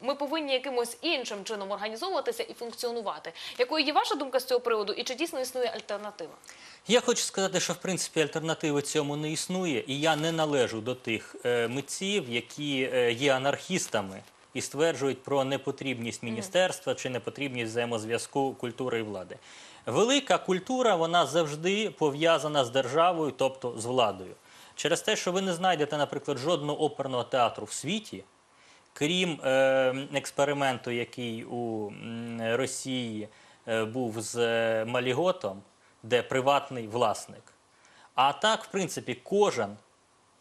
ми повинні якимось іншим чином організовуватися і функціонувати. Якою є ваша думка з цього приводу, і чи дійсно існує альтернатива? Я хочу сказати, що в принципі альтернативи цьому не існує, і я не належу до тих е, митців, які е, є анархістами і стверджують про непотрібність міністерства чи непотрібність взаємозв'язку культури і влади. Велика культура вона завжди пов'язана з державою, тобто з владою. Через те, що ви не знайдете, наприклад, жодного оперного театру в світі, крім е, експерименту, який у Росії е, був з е, Маліготом, де приватний власник. А так, в принципі, кожен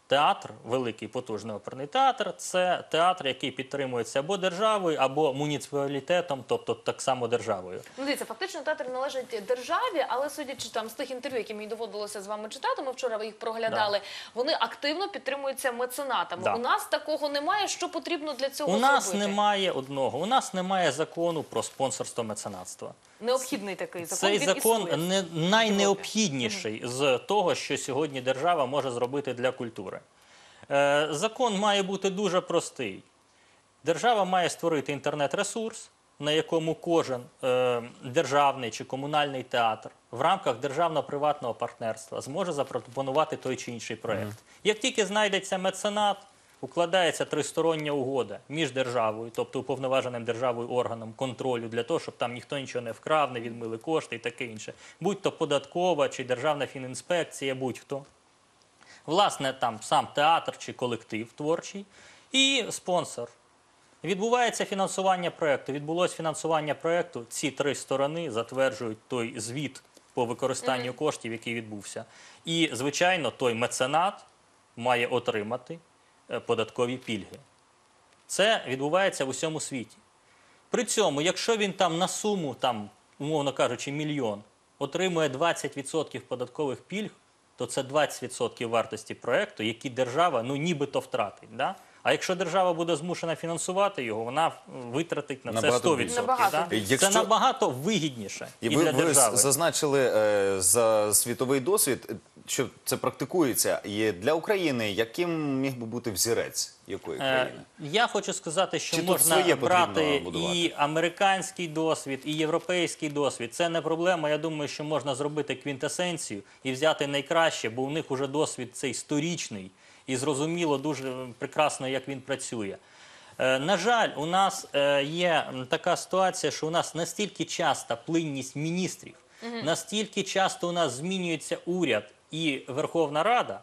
театр, великий потужний оперний театр, це театр, який підтримується або державою, або муніципалітетом, тобто так само державою. Ну, дивіться, фактично театр належить державі, але судячи там з тих інтерв'ю, які мені доводилося з вами читати, ми вчора їх проглядали. Вони активно підтримуються меценатами. Да. У нас такого немає. Що потрібно для цього У нас зробити? немає одного, у нас немає закону про спонсорство меценатства. Необхідний такий закон. Цей він закон існує. не найнеобхідніший з того, що сьогодні держава може зробити для культури. Е, закон має бути дуже простий. Держава має створити інтернет-ресурс, на якому кожен е, державний чи комунальний театр в рамках державно-приватного партнерства зможе запропонувати той чи інший проєкт. Як тільки знайдеться меценат, укладається тристороння угода між державою, тобто уповноваженим державою органом контролю для того, щоб там ніхто нічого не вкрав, не відмили кошти і таке інше. Будь то податкова чи державна фінінспекція, будь-хто власне, там сам театр чи колектив творчий, і спонсор. Відбувається фінансування проєкту. Відбулось фінансування проєкту. Ці три сторони затверджують той звіт по використанню коштів, який відбувся. І, звичайно, той меценат має отримати податкові пільги. Це відбувається в усьому світі. При цьому, якщо він там на суму, там, умовно кажучи, мільйон, отримує 20% податкових пільг, то це 20% вартості проекту, які держава ну нібито втратить. Да? А якщо держава буде змушена фінансувати його, вона витратить на Набагато це 100%. Набагато да? Якщо- Це набагато вигідніше і, І ви, для ви держави. зазначили е, за світовий досвід, е, що це практикується. І для України яким міг би бути взірець якої Е, країни? Я хочу сказати, що Чи можна брати і американський досвід, і європейський досвід. Це не проблема. Я думаю, що можна зробити квінтесенцію і взяти найкраще, бо у них уже досвід цей сторічний і зрозуміло дуже прекрасно, як він працює. Е, На жаль, у нас е, є така ситуація, що у нас настільки часта плинність міністрів, настільки часто у нас змінюється уряд і Верховна Рада,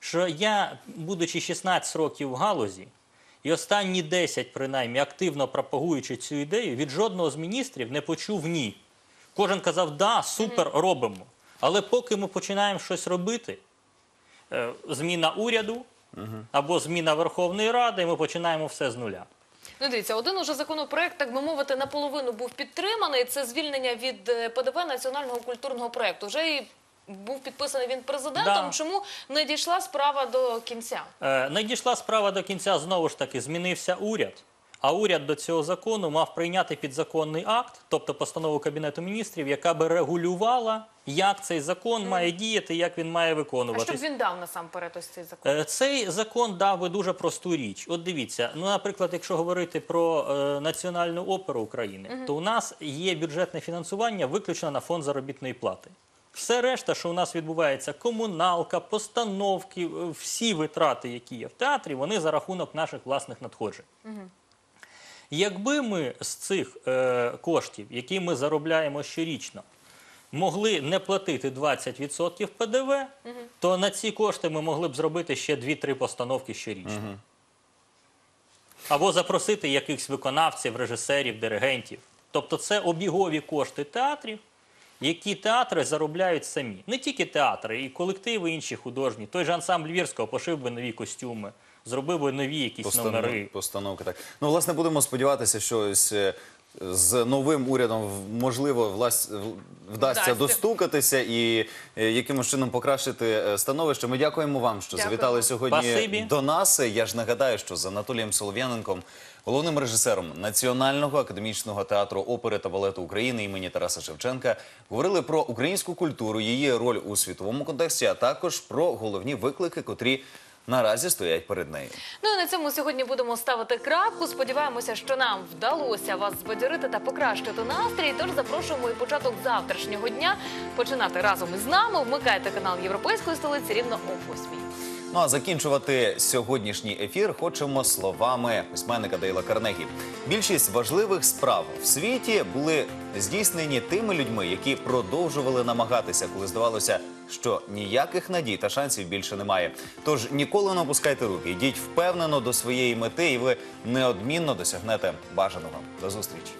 що я, будучи 16 років в галузі, і останні 10, принаймні, активно пропагуючи цю ідею, від жодного з міністрів не почув ні. Кожен казав, да, супер, робимо. Але поки ми починаємо щось робити, е, зміна уряду або зміна Верховної Ради, і ми починаємо все з нуля. Ну, дивіться, один уже законопроект, так би мовити, наполовину був підтриманий. Це звільнення від е, ПДВ національного культурного проєкту. Вже і був підписаний він президентом. Да. Чому не дійшла справа до кінця? Е, Надійшла справа до кінця, знову ж таки, змінився уряд. А уряд до цього закону мав прийняти підзаконний акт, тобто постанову Кабінету міністрів, яка би регулювала, як цей закон має діяти, як він має А виконуватись. щоб він дав насамперед ось цей закон? Е, Цей закон дав би дуже просту річ. От дивіться, ну, наприклад, якщо говорити про е, національну оперу України, то у нас є бюджетне фінансування виключно на фонд заробітної плати. Все решта, що у нас відбувається, комуналка, постановки, е, всі витрати, які є в театрі, вони за рахунок наших власних надходжень. Якби ми з цих е, коштів, які ми заробляємо щорічно, могли не платити 20% ПДВ, то на ці кошти ми могли б зробити ще 2-3 постановки щорічно. Або запросити якихось виконавців, режисерів, диригентів. Тобто це обігові кошти театрів, які театри заробляють самі. Не тільки театри, і колективи інші художні. Той же ансамбль Вірського пошив би нові костюми, зробив би нові якісь номери. Постановки так. Ну, власне, будемо сподіватися, що ось е, з новим урядом можливо влас... вдасться достукатися і е, якимось чином покращити е, становище. Ми дякуємо вам, що Дякуємо. завітали сьогодні Спасибі. до нас. Я ж нагадаю, що з Анатолієм Солов'яненком, головним режисером Національного академічного театру опери та балету України імені Тараса Шевченка, говорили про українську культуру, її роль у світовому контексті, а також про головні виклики, котрі наразі стоять перед нею. Ну і на цьому сьогодні будемо ставити крапку. Сподіваємося, що нам вдалося вас збадьорити та покращити настрій. Тож запрошуємо і початок завтрашнього дня починати разом із нами. Вмикайте канал Європейської столиці рівно о 8. Ну а закінчувати сьогоднішній ефір хочемо словами письменника Дейла Карнегі. Більшість важливих справ в світі були здійснені тими людьми, які продовжували намагатися, коли здавалося, що ніяких надій та шансів більше немає. Тож ніколи не опускайте руки, йдіть впевнено до своєї мети, і ви неодмінно досягнете бажаного. До зустрічі.